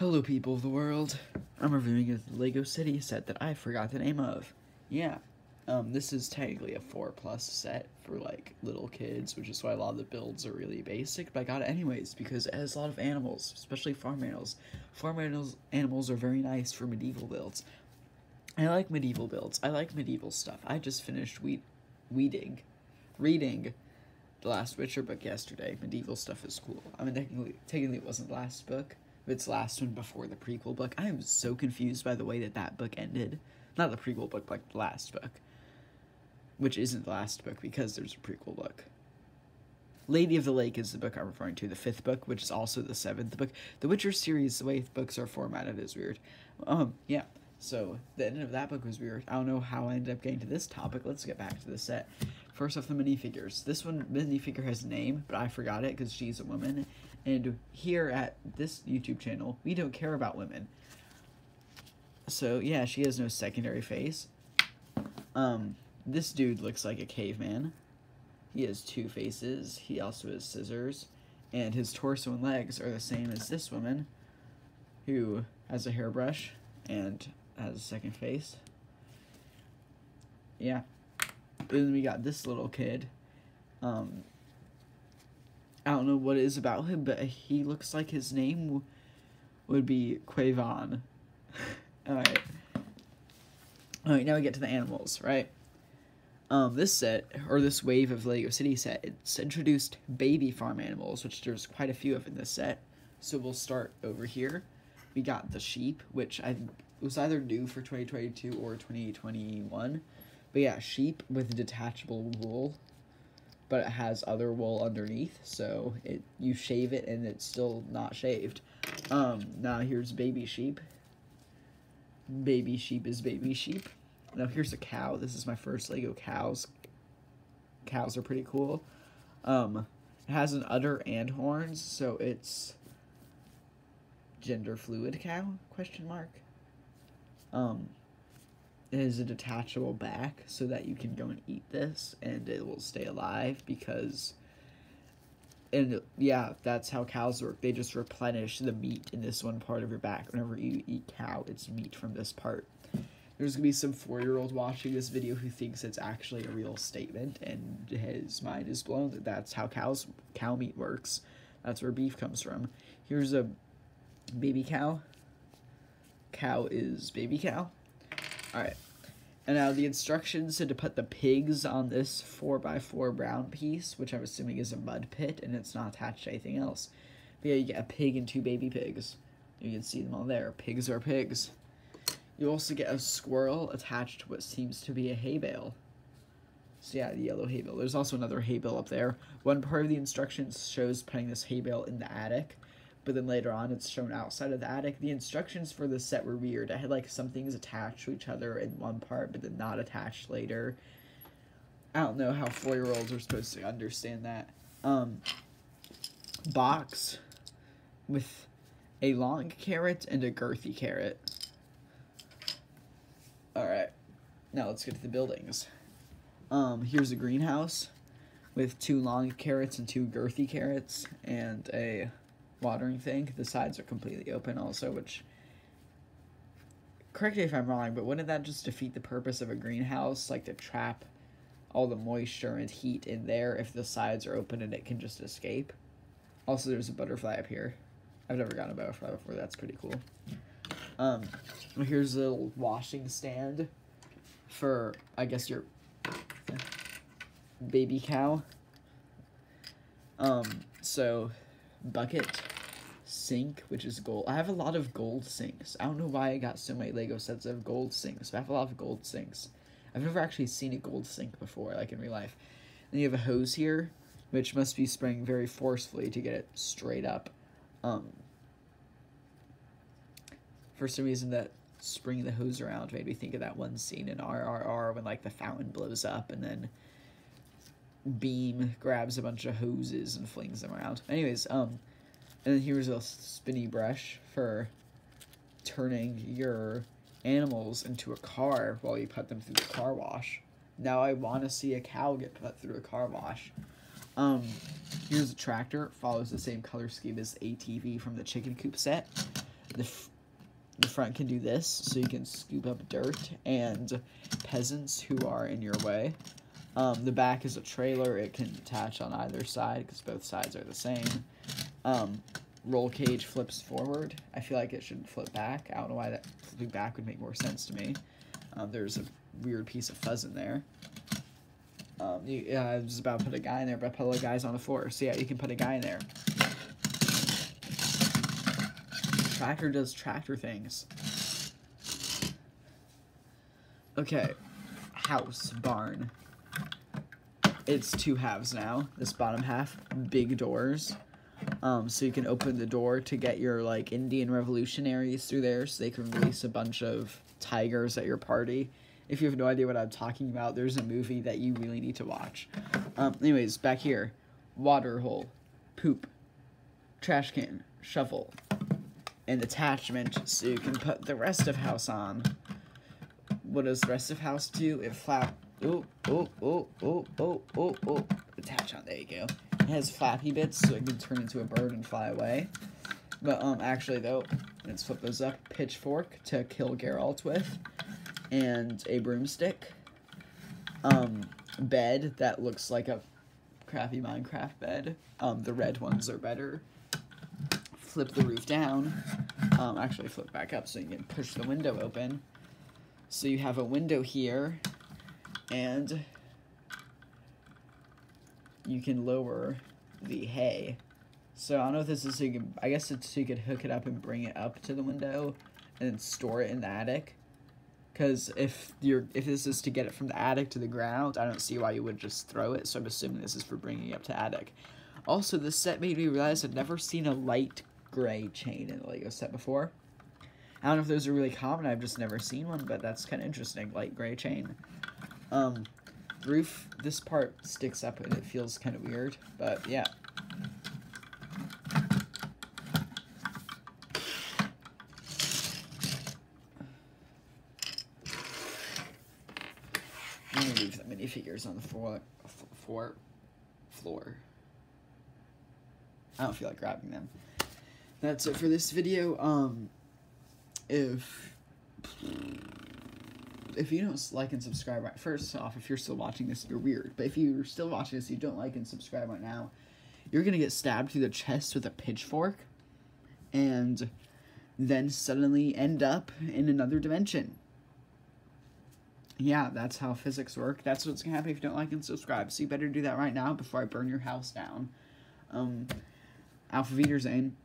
Hello, people of the world. I'm reviewing a Lego City set that I forgot the name of. Yeah, um, this is technically a 4 plus set for, like, little kids, which is why a lot of the builds are really basic, but I got it anyways because it has a lot of animals, especially farm animals. Farm animals, animals are very nice for medieval builds. I like medieval builds. I like medieval stuff. I just finished we- weeding, reading the last Witcher book yesterday. Medieval stuff is cool. I mean, technically, technically it wasn't the last book, its last one before the prequel book. I am so confused by the way that that book ended. Not the prequel book, like the last book. Which isn't the last book because there's a prequel book. Lady of the Lake is the book I'm referring to, the fifth book, which is also the seventh book. The Witcher series, the way books are formatted is weird. Um, yeah. So the end of that book was weird. I don't know how I ended up getting to this topic. Let's get back to the set. First off, the minifigures. This one minifigure has a name, but I forgot it because she's a woman, and here at this YouTube channel, we don't care about women. So yeah, she has no secondary face. Um, this dude looks like a caveman. He has two faces. He also has scissors. And his torso and legs are the same as this woman, who has a hairbrush and has a second face. Yeah. Then we got this little kid. Um, I don't know what it is about him, but he looks like his name would be Quavon. Alright. Alright, now we get to the animals, right? Um, this set, or this wave of Lego City set, it's introduced baby farm animals, which there's quite a few of in this set. So we'll start over here. We got the sheep, which I was either new for 2022 or 2021. But yeah, sheep with detachable wool but it has other wool underneath, so it you shave it and it's still not shaved. Um, now here's baby sheep. Baby sheep is baby sheep. Now here's a cow. This is my first Lego cows. Cows are pretty cool. Um, it has an udder and horns, so it's gender fluid cow? Question mark. Um, is a detachable back so that you can go and eat this and it will stay alive because and yeah that's how cows work. They just replenish the meat in this one part of your back whenever you eat cow. It's meat from this part. There's gonna be some four-year-old watching this video who thinks it's actually a real statement and his mind is blown that that's how cows cow meat works. That's where beef comes from. Here's a baby cow. Cow is baby cow Alright. And now the instructions said to put the pigs on this 4x4 brown piece, which I'm assuming is a mud pit, and it's not attached to anything else. But yeah, you get a pig and two baby pigs. You can see them all there. Pigs are pigs. You also get a squirrel attached to what seems to be a hay bale. So yeah, the yellow hay bale. There's also another hay bale up there. One part of the instructions shows putting this hay bale in the attic, but then later on it's shown outside of the attic. The instructions for this set were weird. I had like some things attached to each other in one part, but then not attached later. I don't know how four year olds are supposed to understand that. Um, box with a long carrot and a girthy carrot. Alright, now let's get to the buildings. Um, here's a greenhouse with two long carrots and two girthy carrots and a watering thing. The sides are completely open also, which correct me if I'm wrong, but wouldn't that just defeat the purpose of a greenhouse, like to trap all the moisture and heat in there if the sides are open and it can just escape? Also, there's a butterfly up here. I've never gotten a butterfly before. That's pretty cool. Um, here's a little washing stand for, I guess, your baby cow. Um, so bucket, sink, which is gold. I have a lot of gold sinks. I don't know why I got so many Lego sets of gold sinks, but I have a lot of gold sinks. I've never actually seen a gold sink before, like in real life. Then you have a hose here, which must be spraying very forcefully to get it straight up. Um, for some reason, that springing the hose around made me think of that one scene in RRR when like the fountain blows up and then Bheem grabs a bunch of hoses and flings them around. Anyways, um, and then here's a spinny brush for turning your animals into a car while you put them through the car wash. Now I want to see a cow get put through a car wash. Um, here's a tractor. Follows the same color scheme as ATV from the chicken coop set. the the front can do this, so you can scoop up dirt and peasants who are in your way. Um, the back is a trailer. It can attach on either side because both sides are the same. Um, roll cage flips forward. I feel like it should flip back. I don't know why that flipping back would make more sense to me. Um, there's a weird piece of fuzz in there. Um, you, yeah, I was about to put a guy in there, but I put all the guys on the floor. So yeah, you can put a guy in there. Tractor does tractor things. Okay, house, barn. It's two halves now. This bottom half, big doors. Um, so you can open the door to get your like Indian revolutionaries through there so they can release a bunch of tigers at your party. If you have no idea what I'm talking about, there's a movie that you really need to watch. Um, anyways, back here, water hole, poop, trash can, shovel, an attachment so you can put the rest of house on. What does the rest of house do? It flap. Oh, oh, oh, oh, oh, oh, oh. Attach on. There you go. It has flappy bits so it can turn into a bird and fly away. But um, actually though, let's flip those up. Pitchfork to kill Geralt with, and a broomstick. Um, bed that looks like a crappy Minecraft bed. Um, the red ones are better flip the roof down. Um, actually, flip back up so you can push the window open. So you have a window here, and you can lower the hay. So I don't know if this is so you can, I guess it's so you could hook it up and bring it up to the window and store it in the attic. Because if you're if this is to get it from the attic to the ground, I don't see why you would just throw it. So I'm assuming this is for bringing it up to attic. Also, this set made me realize I'd never seen a light gray chain in the Lego set before. I don't know if those are really common. I've just never seen one, but that's kind of interesting. Light gray chain. Um, roof, this part sticks up and it feels kind of weird, but yeah. I'm leave the minifigures on the floor, floor, floor. I don't feel like grabbing them. That's it for this video. Um, if if you don't like and subscribe right first off, if you're still watching this, you're weird. But if you're still watching this, you don't like and subscribe right now, you're gonna get stabbed through the chest with a pitchfork, and then suddenly end up in another dimension. Yeah, that's how physics work. That's what's gonna happen if you don't like and subscribe. So you better do that right now before I burn your house down. Um, Auf Wiedersehen.